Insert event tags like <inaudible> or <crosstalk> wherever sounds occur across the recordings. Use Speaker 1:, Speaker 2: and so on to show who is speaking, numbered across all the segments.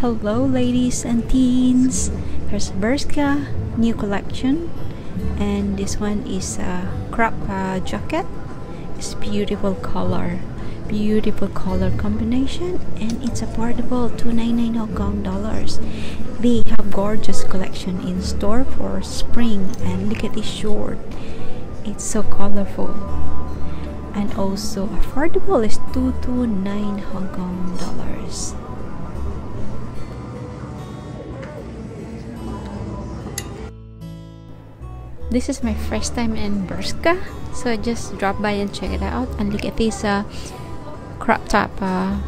Speaker 1: Hello ladies and teens. Here's Bershka new collection and this one is a crop uh, jacket. It's beautiful color. Beautiful color combination and it's affordable 299 Hong Kong dollars. They have gorgeous collection in store for spring and look at this short. It's so colorful and also affordable is 229 Hong Kong dollars. This is my first time in Bershka, so just dropped by and check it out. And look at this uh, crop top uh,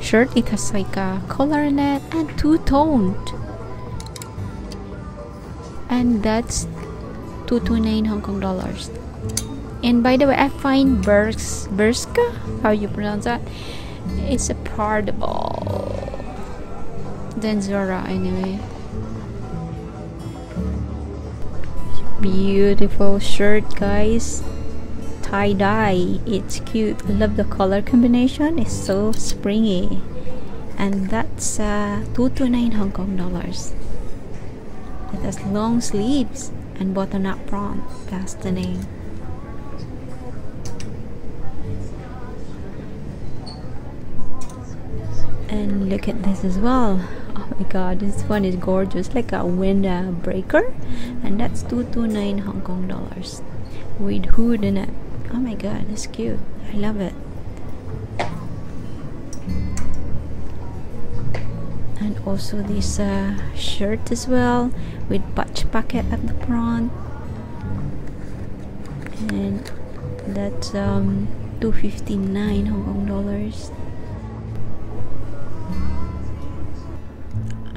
Speaker 1: shirt. It has like a collar in it and two-toned. And that's 229 Hong Kong dollars. And by the way, I find Bers Bershka, how you pronounce that, it's a affordable than Zara anyway. beautiful shirt guys. Tie-dye it's cute. I love the color combination it's so springy. And that's uh, 229 Hong Kong dollars. It has long sleeves and button-up front. That's the name and look at this as well. Oh my god this one is gorgeous like a wind uh, breaker and that's 229 hong kong dollars. With hood in it. Oh my god it's cute. I love it. And also this uh, shirt as well with patch pocket at the front. And that's um 259 hong kong dollars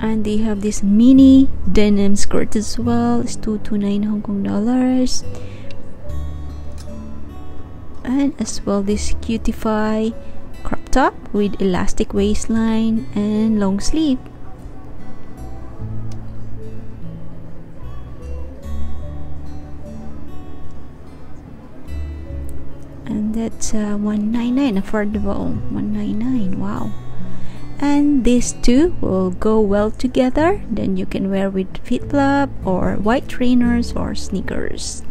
Speaker 1: and they have this mini denim skirt as well. It's 229 hong kong dollars. And as well this cutify crop top with elastic waistline and long sleeve. And that's uh, 199 affordable. 199 wow and these two will go well together. Then you can wear with fit flop or white trainers or sneakers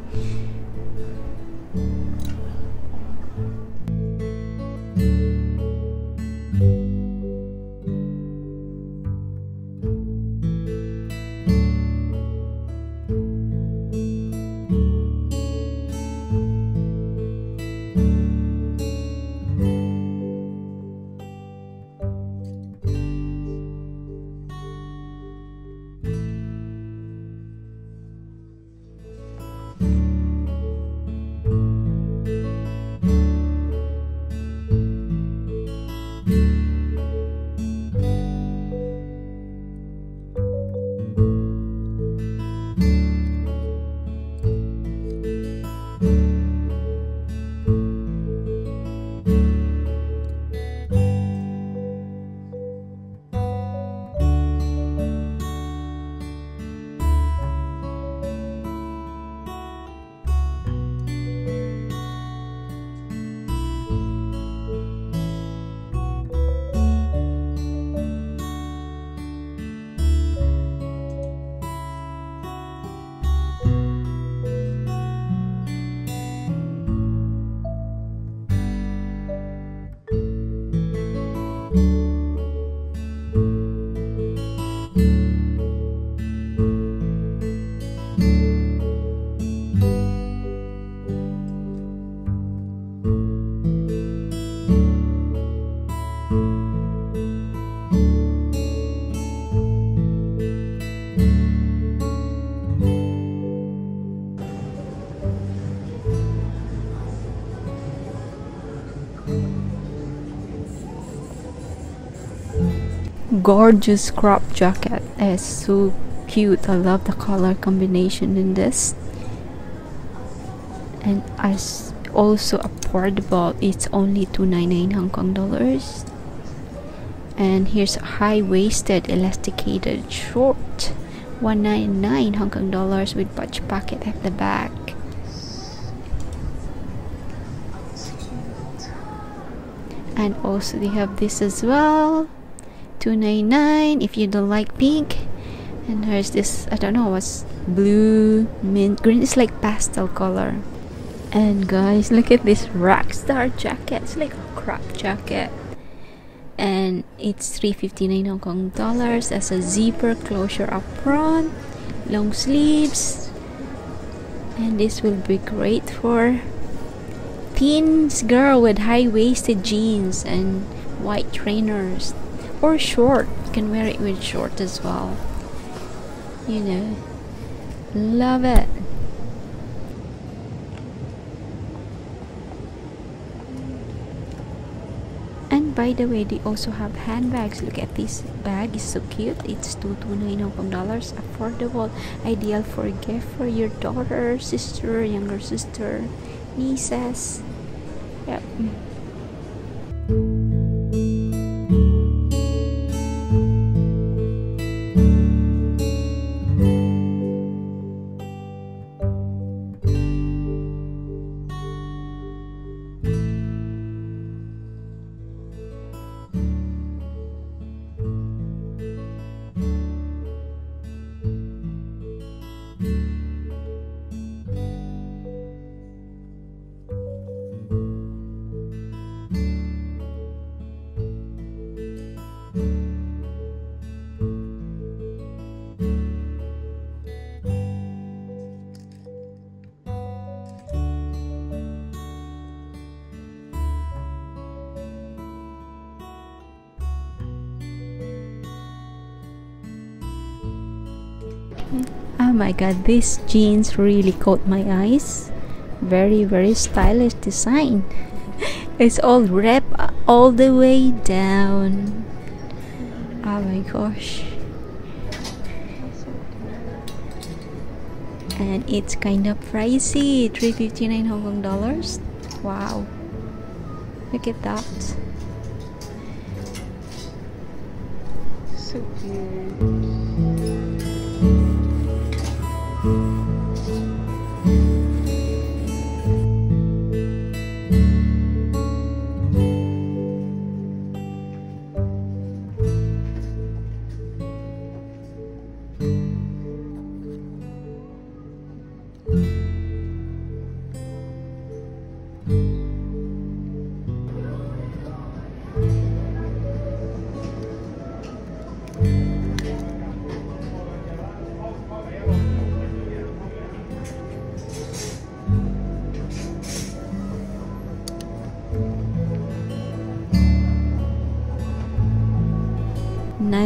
Speaker 1: gorgeous crop jacket. It's so cute. I love the color combination in this. And as also affordable. It's only 299 hong kong dollars. And here's a high-waisted elasticated short 199 hong kong dollars with patch pocket at the back. And also they have this as well 299 if you don't like pink. And there's this I don't know what's blue mint green. It's like pastel color. And guys look at this rockstar jacket. It's like a crop jacket. And it's 359 Hong Kong dollars as a zipper closure up front long sleeves. And this will be great for teens girl with high-waisted jeans and white trainers or short. You can wear it with short as well. You know. Love it. And by the way they also have handbags. Look at this bag. Is so cute. It's 229 Hong dollars. Affordable. Ideal for a gift for your daughter sister younger sister nieces. Yep oh my god these jeans really caught my eyes. Very very stylish design. <laughs> It's all wrap all the way down. Oh my gosh. And it's kind of pricey 359 Hong Kong dollars. Wow. Look at that.
Speaker 2: So cute.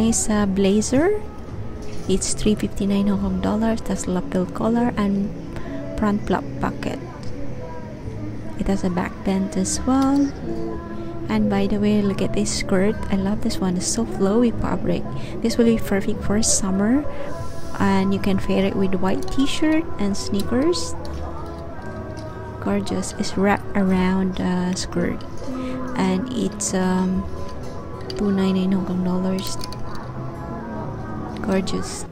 Speaker 1: Uh, blazer. It's 359 Hong Kong dollars that's lapel collar and front flap pocket. It has a back bend as well. And by the way look at this skirt. I love this one. It's so flowy fabric. This will be perfect for summer. And you can pair it with white t-shirt and sneakers. Gorgeous. It's wrapped around the skirt. And it's um 299 Hong Kong dollars gorgeous